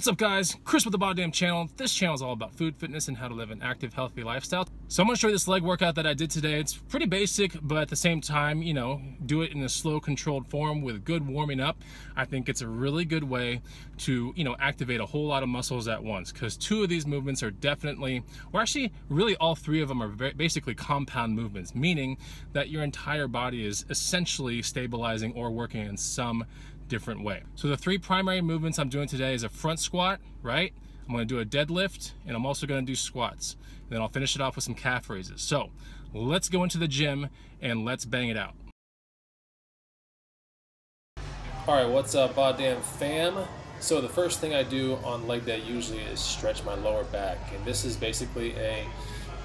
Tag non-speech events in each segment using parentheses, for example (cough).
What's up guys? Chris with the Bod Damn channel. This channel is all about food, fitness, and how to live an active, healthy lifestyle. So I'm gonna show you this leg workout that I did today. It's pretty basic, but at the same time, you know, do it in a slow, controlled form with good warming up. I think it's a really good way to, you know, activate a whole lot of muscles at once because two of these movements are definitely, or actually really all three of them are basically compound movements, meaning that your entire body is essentially stabilizing or working in some different way. So the three primary movements I'm doing today is a front squat, right? I'm gonna do a deadlift and I'm also gonna do squats. And then I'll finish it off with some calf raises. So let's go into the gym and let's bang it out. All right, what's up, uh, Damn fam? So the first thing I do on leg day usually is stretch my lower back. And this is basically a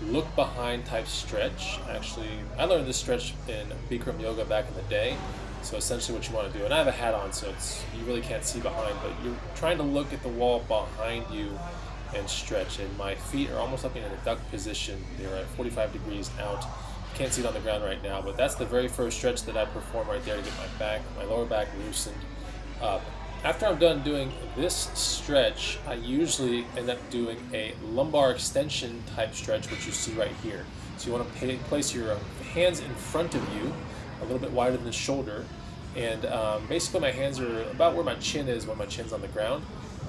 look behind type stretch. Actually, I learned this stretch in Bikram yoga back in the day. So essentially what you want to do, and I have a hat on so it's you really can't see behind, but you're trying to look at the wall behind you and stretch. And my feet are almost up in a duck position. They're at 45 degrees out. Can't see it on the ground right now, but that's the very first stretch that I perform right there to get my back, my lower back loosened up. After I'm done doing this stretch, I usually end up doing a lumbar extension type stretch, which you see right here. So you want to place your hands in front of you a little bit wider than the shoulder. And um, basically my hands are about where my chin is when my chin's on the ground.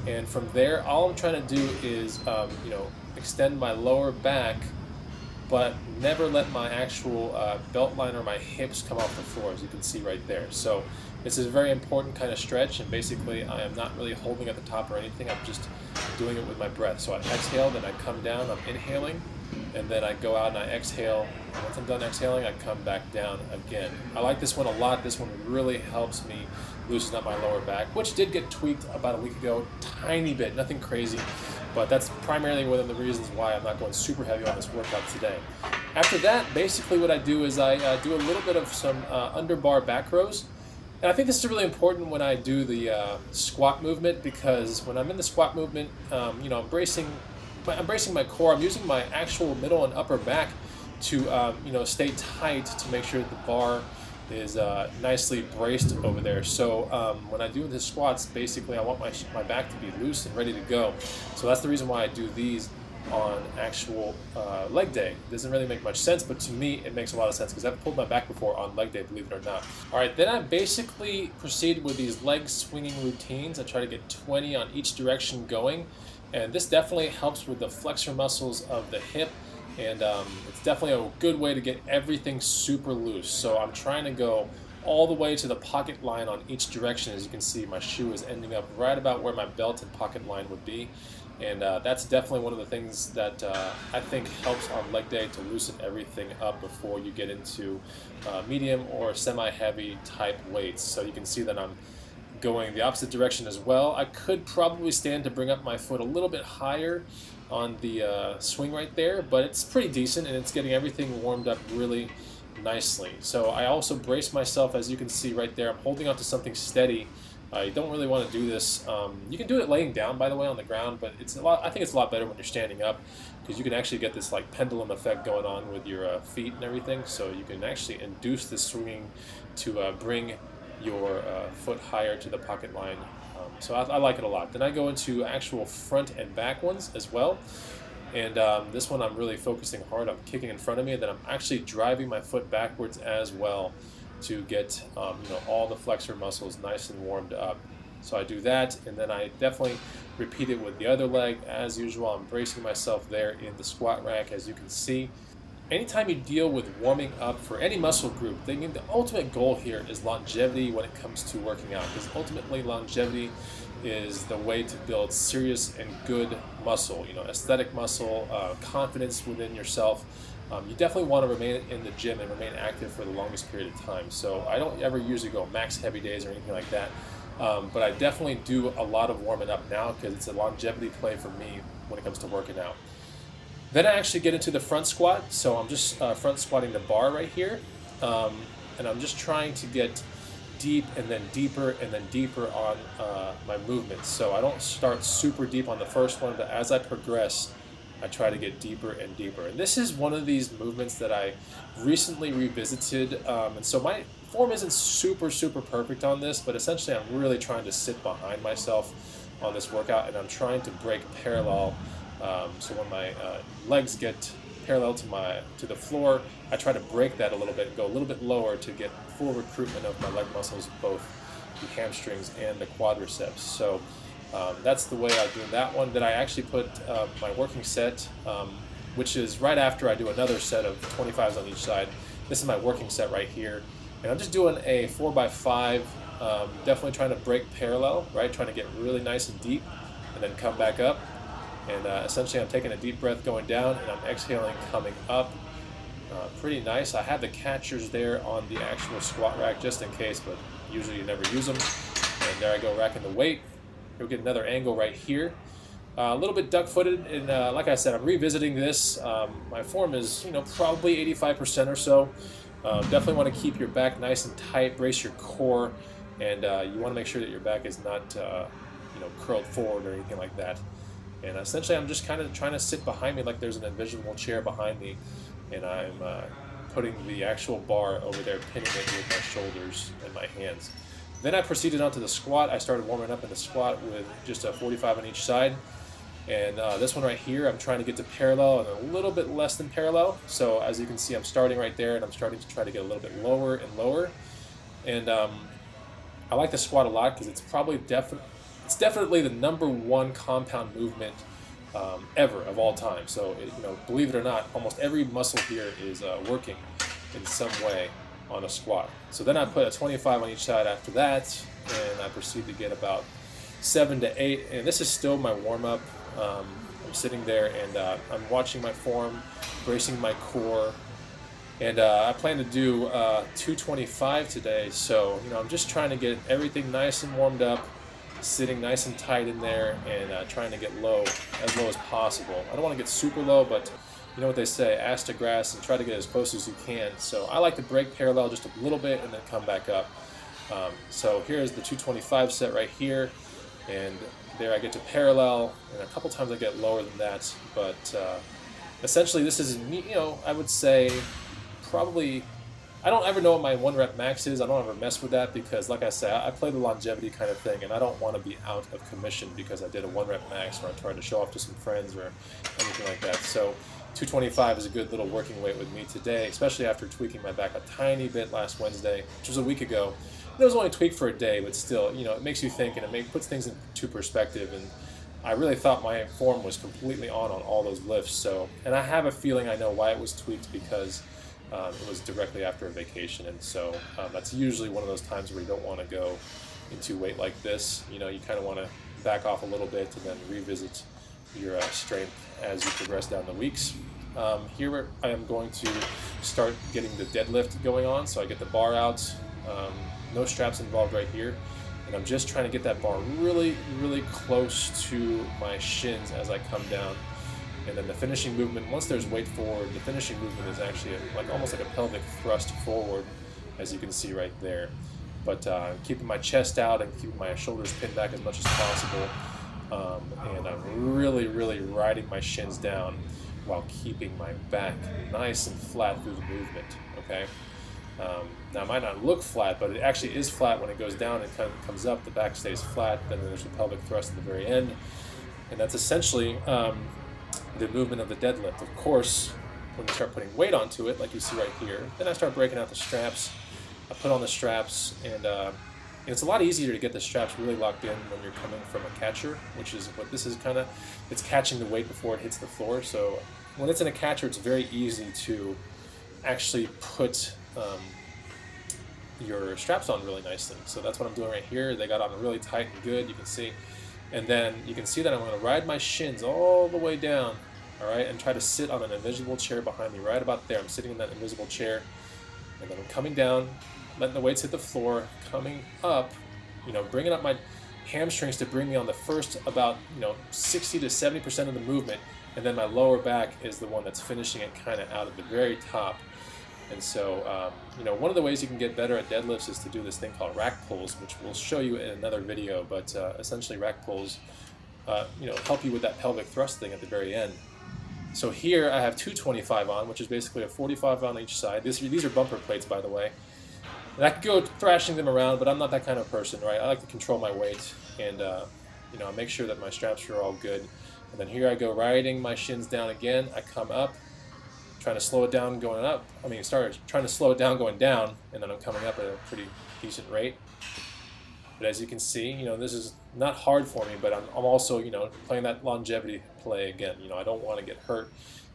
And from there, all I'm trying to do is, um, you know, extend my lower back, but never let my actual uh, belt line or my hips come off the floor, as you can see right there. So this is a very important kind of stretch, and basically I am not really holding at the top or anything. I'm just doing it with my breath. So I exhale, then I come down, I'm inhaling, and then I go out and I exhale. Once I'm done exhaling, I come back down again. I like this one a lot. This one really helps me loosen up my lower back, which did get tweaked about a week ago, tiny bit, nothing crazy. But that's primarily one of the reasons why I'm not going super heavy on this workout today. After that, basically what I do is I uh, do a little bit of some uh, under bar back rows. And I think this is really important when I do the uh, squat movement because when I'm in the squat movement, um, you know, I'm bracing, I'm bracing my core. I'm using my actual middle and upper back to, um, you know, stay tight to make sure the bar is uh, nicely braced over there. So um, when I do the squats, basically I want my, my back to be loose and ready to go. So that's the reason why I do these on actual uh, leg day. It doesn't really make much sense, but to me it makes a lot of sense because I've pulled my back before on leg day, believe it or not. All right, then I basically proceed with these leg swinging routines. I try to get 20 on each direction going, and this definitely helps with the flexor muscles of the hip, and um, it's definitely a good way to get everything super loose. So I'm trying to go all the way to the pocket line on each direction. As you can see, my shoe is ending up right about where my belt and pocket line would be. And uh, that's definitely one of the things that uh, I think helps on leg day to loosen everything up before you get into uh, medium or semi-heavy type weights. So you can see that I'm going the opposite direction as well. I could probably stand to bring up my foot a little bit higher on the uh, swing right there, but it's pretty decent and it's getting everything warmed up really nicely. So I also brace myself, as you can see right there. I'm holding onto something steady you don't really want to do this. Um, you can do it laying down, by the way, on the ground, but it's a lot. I think it's a lot better when you're standing up because you can actually get this like pendulum effect going on with your uh, feet and everything. So you can actually induce the swinging to uh, bring your uh, foot higher to the pocket line. Um, so I, I, like it a lot. Then I go into actual front and back ones as well. And um, this one I'm really focusing hard. I'm kicking in front of me, then I'm actually driving my foot backwards as well to get um, you know all the flexor muscles nice and warmed up. So I do that, and then I definitely repeat it with the other leg. As usual, I'm bracing myself there in the squat rack, as you can see. Anytime you deal with warming up for any muscle group, mean the ultimate goal here is longevity when it comes to working out, because ultimately longevity is the way to build serious and good muscle, you know, aesthetic muscle, uh, confidence within yourself, um, you definitely want to remain in the gym and remain active for the longest period of time. So I don't ever usually go max heavy days or anything like that. Um, but I definitely do a lot of warming up now because it's a longevity play for me when it comes to working out. Then I actually get into the front squat. So I'm just uh, front squatting the bar right here. Um, and I'm just trying to get deep and then deeper and then deeper on uh, my movements. So I don't start super deep on the first one, but as I progress, I try to get deeper and deeper. And this is one of these movements that I recently revisited. Um, and so my form isn't super, super perfect on this, but essentially I'm really trying to sit behind myself on this workout, and I'm trying to break parallel. Um, so when my uh, legs get parallel to my to the floor, I try to break that a little bit and go a little bit lower to get full recruitment of my leg muscles, both the hamstrings and the quadriceps. So um, that's the way I do that one. Then I actually put uh, my working set, um, which is right after I do another set of 25s on each side. This is my working set right here. And I'm just doing a 4x5, um, definitely trying to break parallel, right? Trying to get really nice and deep and then come back up. And uh, essentially I'm taking a deep breath going down and I'm exhaling coming up. Uh, pretty nice. I have the catchers there on the actual squat rack just in case, but usually you never use them. And there I go racking the weight. You'll get another angle right here. Uh, a little bit duck-footed, and uh, like I said, I'm revisiting this. Um, my form is, you know, probably 85% or so. Uh, definitely want to keep your back nice and tight, brace your core, and uh, you want to make sure that your back is not, uh, you know, curled forward or anything like that. And essentially, I'm just kind of trying to sit behind me like there's an invisible chair behind me, and I'm uh, putting the actual bar over there, pinning it with my shoulders and my hands. Then I proceeded onto the squat. I started warming up in the squat with just a 45 on each side. And uh, this one right here, I'm trying to get to parallel and a little bit less than parallel. So as you can see, I'm starting right there and I'm starting to try to get a little bit lower and lower. And um, I like the squat a lot because it's probably definitely it's definitely the number one compound movement um, ever of all time. So it, you know, believe it or not, almost every muscle here is uh, working in some way on a squat. So then I put a 25 on each side after that, and I proceed to get about seven to eight. And this is still my warm up. Um, I'm sitting there and uh, I'm watching my form, bracing my core. And uh, I plan to do uh, 225 today. So, you know, I'm just trying to get everything nice and warmed up, sitting nice and tight in there, and uh, trying to get low, as low as possible. I don't want to get super low, but you know what they say, ass to grass and try to get as close as you can. So I like to break parallel just a little bit and then come back up. Um, so here's the 225 set right here, and there I get to parallel, and a couple times I get lower than that, but uh, essentially this is, you know, I would say probably, I don't ever know what my one rep max is, I don't ever mess with that because like I said, I play the longevity kind of thing, and I don't want to be out of commission because I did a one rep max or I tried to show off to some friends or anything like that. So 225 is a good little working weight with me today, especially after tweaking my back a tiny bit last Wednesday, which was a week ago. It was only tweaked for a day, but still, you know, it makes you think and it puts things into perspective. And I really thought my form was completely on on all those lifts. So, and I have a feeling I know why it was tweaked because um, it was directly after a vacation, and so um, that's usually one of those times where you don't want to go into weight like this. You know, you kind of want to back off a little bit and then revisit your uh, strength as you progress down the weeks. Um, here I am going to start getting the deadlift going on, so I get the bar out, um, no straps involved right here, and I'm just trying to get that bar really, really close to my shins as I come down. And then the finishing movement, once there's weight forward, the finishing movement is actually a, like almost like a pelvic thrust forward, as you can see right there. But uh, keeping my chest out and keeping my shoulders pinned back as much as possible. Um, and I'm really, really riding my shins down while keeping my back nice and flat through the movement, okay? Um, now, it might not look flat, but it actually is flat when it goes down and kind of comes up. The back stays flat, then there's a pelvic thrust at the very end. And that's essentially um, the movement of the deadlift. Of course, when you start putting weight onto it, like you see right here, then I start breaking out the straps. I put on the straps, and uh, it's a lot easier to get the straps really locked in when you're coming from a catcher, which is what this is kind of, it's catching the weight before it hits the floor. So when it's in a catcher, it's very easy to actually put um, your straps on really nicely. So that's what I'm doing right here. They got on really tight and good, you can see. And then you can see that I'm going to ride my shins all the way down, all right, and try to sit on an invisible chair behind me, right about there. I'm sitting in that invisible chair, and then I'm coming down, letting the weights hit the floor, coming up, you know, bringing up my hamstrings to bring me on the first about, you know, 60 to 70% of the movement, and then my lower back is the one that's finishing it kind of out at the very top. And so, um, you know, one of the ways you can get better at deadlifts is to do this thing called rack pulls, which we'll show you in another video. But uh, essentially, rack pulls, uh, you know, help you with that pelvic thrust thing at the very end. So here I have 225 on, which is basically a 45 on each side. These, these are bumper plates, by the way. And I could go thrashing them around, but I'm not that kind of person, right? I like to control my weight. And uh, you know, make sure that my straps are all good. And then here I go riding my shins down again. I come up, trying to slow it down going up. I mean, start trying to slow it down going down, and then I'm coming up at a pretty decent rate. But as you can see, you know, this is not hard for me, but I'm, I'm also, you know, playing that longevity play again. You know, I don't want to get hurt,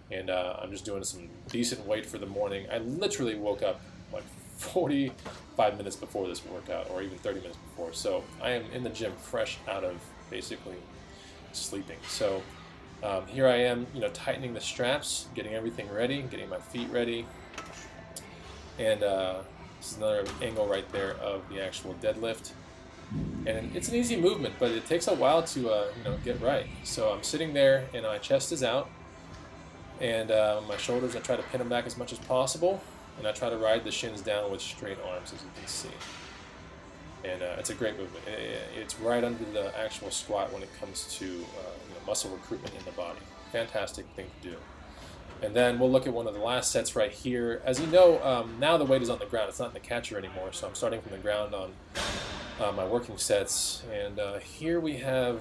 and uh, I'm just doing some decent weight for the morning. I literally woke up like 45 minutes before this workout, or even 30 minutes before. So I am in the gym fresh out of basically sleeping. So um, here I am, you know, tightening the straps, getting everything ready, getting my feet ready, and uh, this is another angle right there of the actual deadlift. And it's an easy movement, but it takes a while to uh, you know get right. So I'm sitting there, and my chest is out, and uh, my shoulders. I try to pin them back as much as possible, and I try to ride the shins down with straight arms, as you can see. And uh, it's a great movement. It's right under the actual squat when it comes to uh, muscle recruitment in the body. Fantastic thing to do. And then we'll look at one of the last sets right here. As you know, um, now the weight is on the ground. It's not in the catcher anymore, so I'm starting from the ground on uh, my working sets. And uh, here we have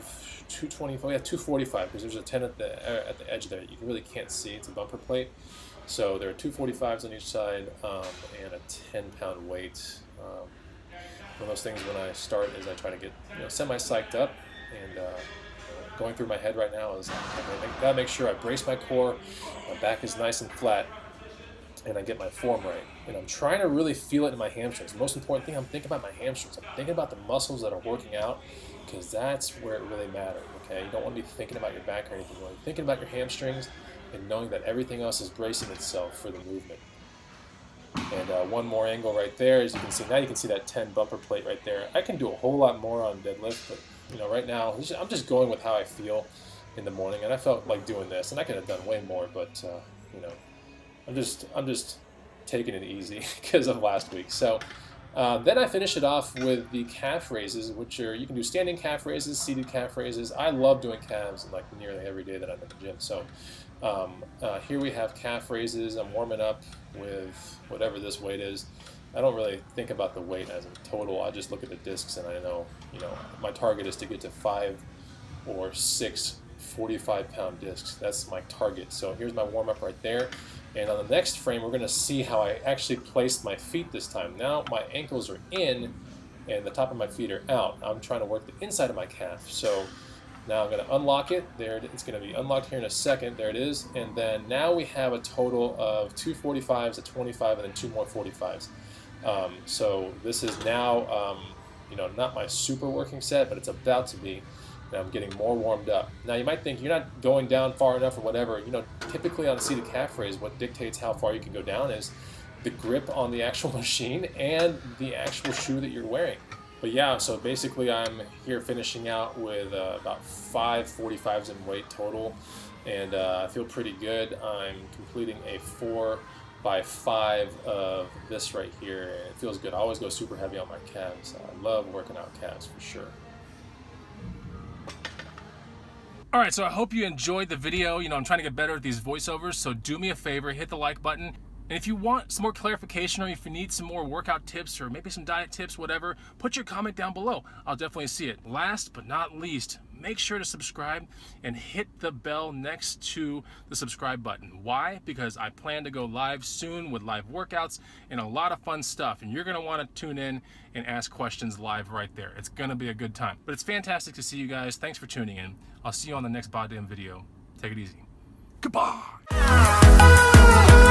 225, we have 245 because there's a 10 at the, uh, at the edge there. You really can't see. It's a bumper plate. So there are 245s on each side um, and a 10 pound weight. Um, one of those things when I start is I try to get you know, semi psyched up and uh, going through my head right now is I gotta make sure I brace my core, my back is nice and flat, and I get my form right. And I'm trying to really feel it in my hamstrings. The most important thing, I'm thinking about my hamstrings. I'm thinking about the muscles that are working out because that's where it really matters. Okay, you don't want to be thinking about your back or anything. You want to be thinking about your hamstrings and knowing that everything else is bracing itself for the movement. And uh, one more angle right there, as you can see. Now you can see that 10 bumper plate right there. I can do a whole lot more on deadlift, but you know, right now I'm just going with how I feel in the morning, and I felt like doing this, and I could have done way more, but uh, you know, I'm just I'm just taking it easy (laughs) because of last week. So. Uh, then I finish it off with the calf raises, which are you can do standing calf raises, seated calf raises. I love doing calves like nearly every day that I'm in the gym. So um, uh, here we have calf raises. I'm warming up with whatever this weight is. I don't really think about the weight as a total. I just look at the discs and I know, you know, my target is to get to five or six 45 pound discs. That's my target. So here's my warm up right there. And on the next frame, we're going to see how I actually placed my feet this time. Now my ankles are in and the top of my feet are out. I'm trying to work the inside of my calf. So now I'm going to unlock it. There, it's going to be unlocked here in a second. There it is. And then now we have a total of two 45s, a 25, and then two more 45s. Um, so this is now, um, you know, not my super working set, but it's about to be. I'm getting more warmed up. Now you might think you're not going down far enough or whatever. You know, typically on seated calf raise, what dictates how far you can go down is the grip on the actual (laughs) machine and the actual shoe that you're wearing. But yeah, so basically I'm here finishing out with uh, about five 45s in weight total, and uh, I feel pretty good. I'm completing a four by five of this right here, and it feels good. I always go super heavy on my calves. I love working out calves for sure. All right, so I hope you enjoyed the video. You know, I'm trying to get better at these voiceovers, so do me a favor, hit the like button. And if you want some more clarification or if you need some more workout tips or maybe some diet tips, whatever, put your comment down below. I'll definitely see it. Last but not least, make sure to subscribe and hit the bell next to the subscribe button. Why? Because I plan to go live soon with live workouts and a lot of fun stuff. And you're going to want to tune in and ask questions live right there. It's going to be a good time. But it's fantastic to see you guys. Thanks for tuning in. I'll see you on the next Bod Damn video. Take it easy. Goodbye.